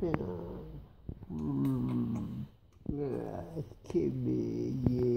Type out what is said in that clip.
Kimmy, yeah.